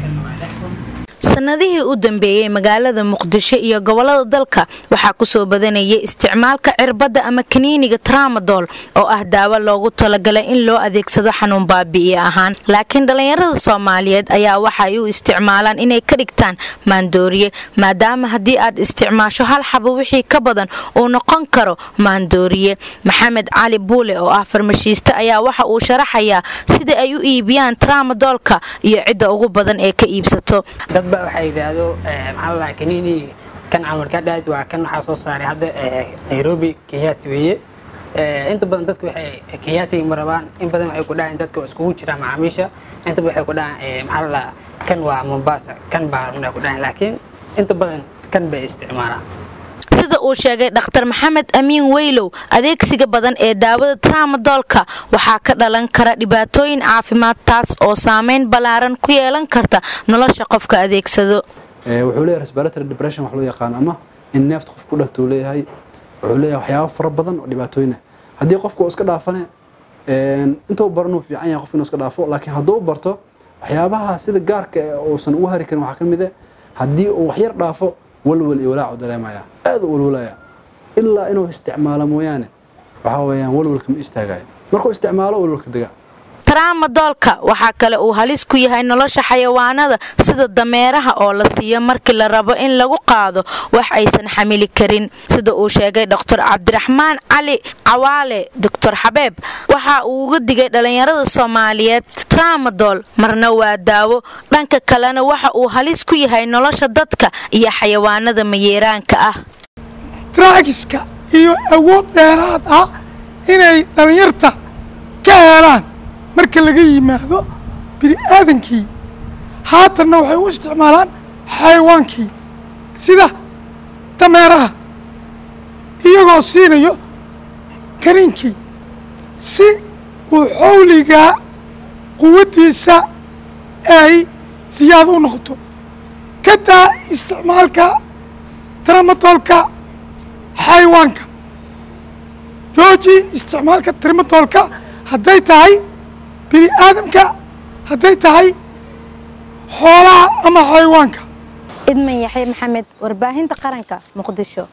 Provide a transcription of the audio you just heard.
kan waa lix kun sanadihii u dambeeyey magaalada muqdisho iyo gobollada dalka waxaa ku soo badanayay isticmaalka cirbadda ama kaniiniga tramadol oo ah daawo loogu talagalay in loo adeegsado xanuun baabi'i ahaan. Laakiin dhallinyarada soomaaliyeed ayaa waxay u isticmaalaan inay ka dhigtaan maandooriye maadaama haddii aad isticmaasho hal xabo wixii ka badan uu noqon karo maandooriye. Maxamed cali buule oo ah farmashiiste ayaa waxa uu sharaxayaa sida ay u iibiyaan tramadolka iyo cidda ugu badan ee ka iibsato waxaa yidhaahdo maxaa la dhahaa kaniini kan camalka waa kan waxaa soo saaray hadda nairobi kenyaati weeye. Inta badan dadka waxay kenyaatiga ma in badan waxay ku dhahaan dadka waa iskugu jiraan macaamiisha. Inta waxay ku dhahaan maxaa la dhahaa kan waa mombasa kan baa ku dhahaan. Laakiin inta badan kan bay isticmaalaan uu sheegay dhakhtar maxamed amiin weylow adeegsiga badan ee daawada tramadolka. Waxaa ka dhalan kara dhibaatooyin caafimaad taas oo saameyn ballaaran ku yeelan karta nolosha qofka adeegsado. Wuxuu leeyahay respiratory depression wax loo yaqaan ama in neefta qof ku dhagta uu leeyahay wuxuu leeyahay waxyaabo fara badan oo dhibaatooyina haddii qofku iska dhaafane intuu baranuu fiican yahay qof inuu iska dhaafo laakiin hadduu barto waxyaabaha sida gaarka uusan ugu hari karin waxaa ka mid ah haddii uu waxyar dhaafo walwal iyo walaacu dareemaya. Aad u walwalaya ilaa inuu isticmaalo mooyaane. Waxaa weeyaan walwalka ma istaagayo markuu isticmaalo walwalka dega tramadolka waxaa kale uu halis ku yahay nolosha xayawaanada sida dameeraha oo la siiyo markii la rabo in lagu qaado wax aysan xamili karin. Sida uu sheegay doctor cabdiraxmaan cali cawaale doctor xabeeb waxa uu uga digay dhallinyarada soomaaliyeed. Tramadol marna waa daawo. Dhanka kalena waxa uu halis ku yahay nolosha dadka iyo xayawaanada mayeeraanka ah. Draagiska iyo awood dheeraad ah inay dhallinyarta ka helaan marka laga yimaado bini aadankii haatanna waxay u isticmaalaan xayawaankii sida dameeraha iyagoo siinayo kaniinkii si uu xowligaa quwaddiisa ay siyaado u noqoto. Kataa isticmaalka tramadolka xayawaanka. Jooji isticmaalka tramadolka hadday tahay bini aadamka hadday tahay xoolaha ama xayawaanka. Idman yaxye maxamed warbaahinta qaranka muqdisho